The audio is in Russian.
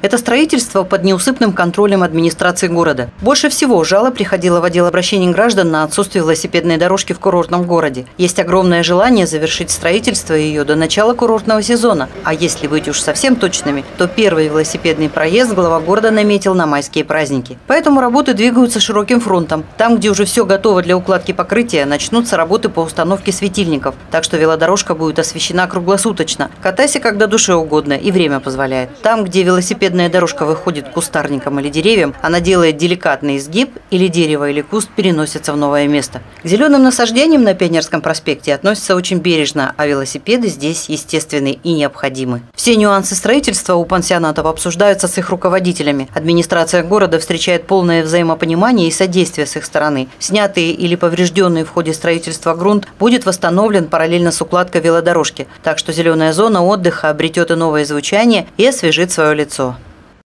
Это строительство под неусыпным контролем администрации города. Больше всего жалоб приходило в отдел обращений граждан на отсутствие велосипедной дорожки в курортном городе. Есть огромное желание завершить строительство ее до начала курортного сезона. А если быть уж совсем точными, то первый велосипедный проезд глава города наметил на майские праздники. Поэтому работы двигаются широким фронтом. Там, где уже все готово для укладки покрытия, начнутся работы по установке светильников. Так что велодорожка будет освещена круглосуточно. Катайся, когда душе угодно и время позволяет. Там, где велосипедная дорожка выходит к кустарникам или деревьям, она делает деликатный изгиб, или дерево, или куст переносится в новое место. К зеленым насаждениям на Пионерском проспекте относятся очень бережно, а велосипеды здесь естественны и необходимы. Все нюансы строительства у пансионатов обсуждаются с их руководителями. Администрация города встречает полное взаимопонимание и содействие с их стороны. Снятый или поврежденный в ходе строительства грунт будет восстановлен параллельно с укладкой велодорожки. Так что зеленая зона отдыха обретет и новое звучание и освежит свое лицо.